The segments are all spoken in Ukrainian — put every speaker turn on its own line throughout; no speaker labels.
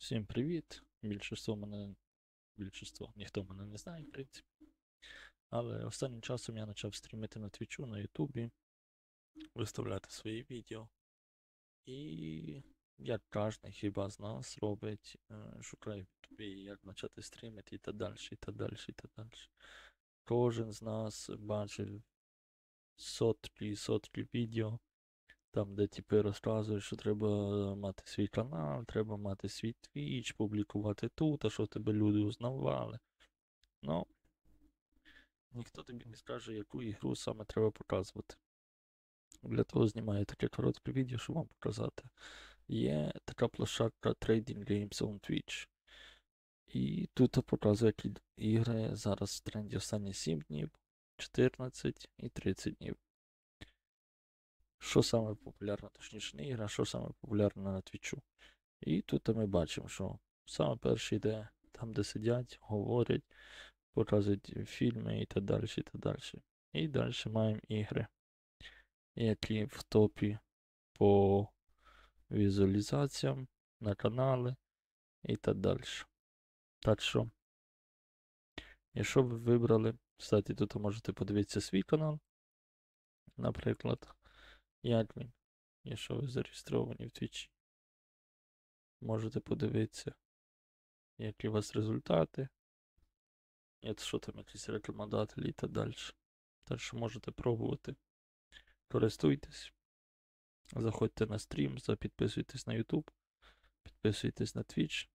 Всім привіт. Більшість мене. Більшість, ніхто мене не знає, в принципі. Але останнім часом я почав стрімити на Твічу, на Ютубі, виставляти свої відео. І як кожен хіба з нас робить, е, шукає в Ютубі, як почати стрімити і так далі, і так далі, і так далі. Кожен з нас бачив сотки і сотки відео, там, де типи розказують, що треба мати свій канал, треба мати свій твіч, публікувати тут, а що тебе люди узнавали. Ну, ніхто тобі не скаже, яку ігру саме треба показувати. Для того знімаю таке коротке відео, щоб вам показати. Є така площадка Trading Games on Twitch. І тут показує, які ігри зараз в тренді останні 7 днів, 14 і 30 днів. Що саме популярно, точніше не ігра, що саме популярно на твічу. І тут ми бачимо, що саме перший йде там, де сидять, говорять, показують фільми і так далі, і так далі. І далі маємо ігри, які в топі по візуалізаціям на канали і так далі. Так що, якщо ви вибрали, кстати, тут можете подивитися свій канал, наприклад, як він, якщо ви зареєстровані в Твічі. Можете подивитися, які у вас результати. І що там якісь рекламодателі і так далі. Так що можете пробувати. Користуйтесь. Заходьте на стрім, підписуйтесь на YouTube, підписуйтесь на Twitch.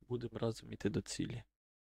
Будемо разом йти до цілі.